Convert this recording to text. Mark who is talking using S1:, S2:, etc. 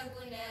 S1: Raguna